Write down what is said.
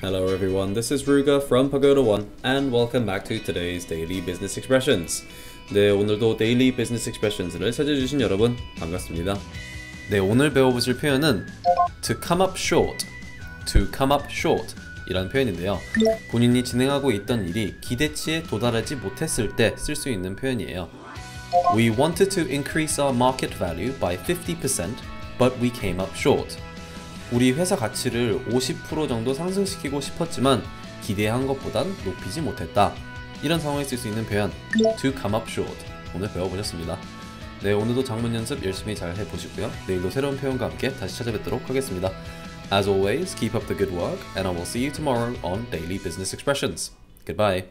Hello everyone, this is Ruga from Pagoda One and welcome back to today's Daily Business Expressions. 네, 오늘도 Daily Business Expressions를 찾아주신 여러분 반갑습니다. 네, 오늘 배워보실 표현은 to come up short, to come up short 이라는 표현인데요. 본인이 진행하고 있던 일이 기대치에 도달하지 못했을 때 쓸 수 있는 표현이에요. We wanted to increase our market value by 50%, but we came up short. 우리 회사 가치를 50% 정도 상승시키고 싶었지만 기대한 것보단 높이지 못했다. 이런 상황에 쓸 수 있는 표현 to come up short 오늘 배워보셨습니다. 네 오늘도 장문 연습 열심히 잘 해보시고요. 내일도 새로운 표현과 함께 다시 찾아뵙도록 하겠습니다. As always, keep up the good work and I will see you tomorrow on Daily Business Expressions. Goodbye.